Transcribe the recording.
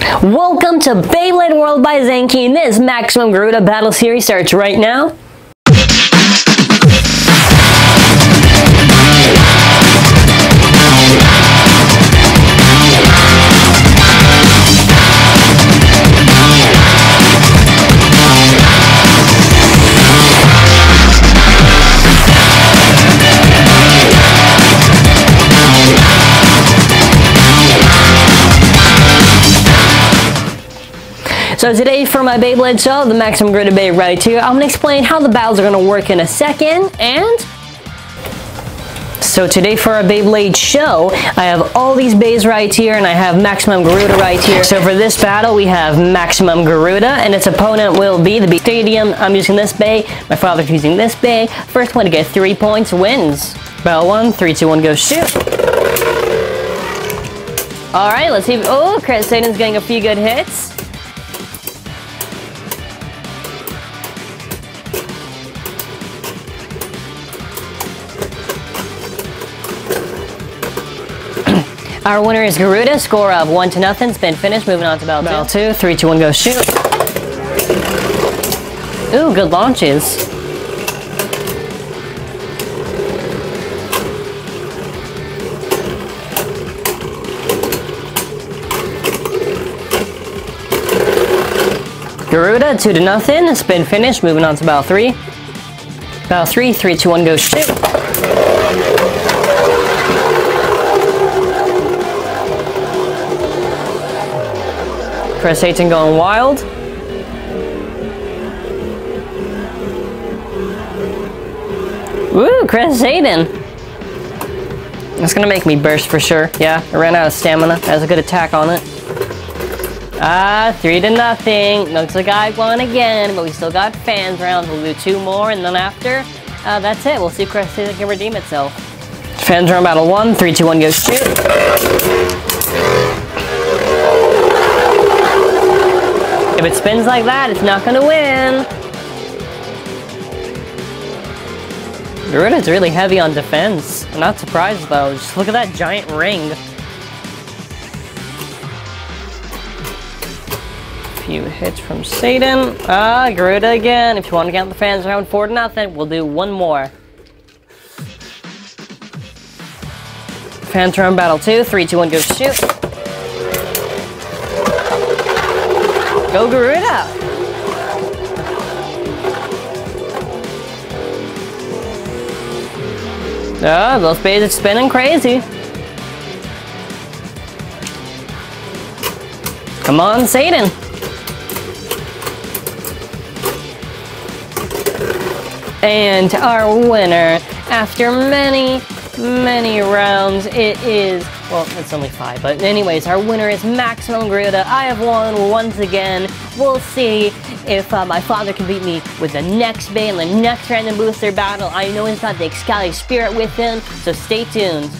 Welcome to Beyblade World by Zankye. This Maximum Garuda Battle Series starts right now. So today for my Beyblade show, the Maximum Garuda Bay right here, I'm going to explain how the battles are going to work in a second, and... So today for our Beyblade show, I have all these bays right here, and I have Maximum Garuda right here. So for this battle, we have Maximum Garuda, and its opponent will be the B Stadium. I'm using this bay, my father's using this bay. First one to get three points wins. Battle one, three, two, one, go shoot. Alright, let's see. Oh, Kreis Satan's getting a few good hits. Our winner is Garuda, score of 1 to nothing, spin finish, moving on to battle, battle 2. 3, 2, 1, go shoot. Ooh, good launches. Garuda, 2 to nothing, spin finish, moving on to battle 3. Battle 3, 3, 2, 1, go shoot. Kreis Satan going wild. Woo, Kreis Satan. That's gonna make me burst for sure. Yeah, I ran out of stamina. That was a good attack on it. Ah, three to nothing. Looks like I won again, but we still got fans rounds. We'll do two more, and then after, uh, that's it. We'll see if Hayden can redeem itself. Fans round battle one. Three, two, one, go shoot. If it spins like that, it's not gonna win. Garuda's really heavy on defense. I'm not surprised though. Just look at that giant ring. Few hits from Satan. Ah, Garuda again. If you want to count the fans around four to nothing, we'll do one more. Fans battle two. Three, two, one, go shoot. Go Garuda! Oh, those bays are spinning crazy. Come on, Satan. And our winner, after many, many rounds, it is well, it's only five, but anyways, our winner is Maximum Garuda. I have won once again. We'll see if uh, my father can beat me with the next bay and the next random booster battle. I know he's got the Excalibur spirit with him, so stay tuned.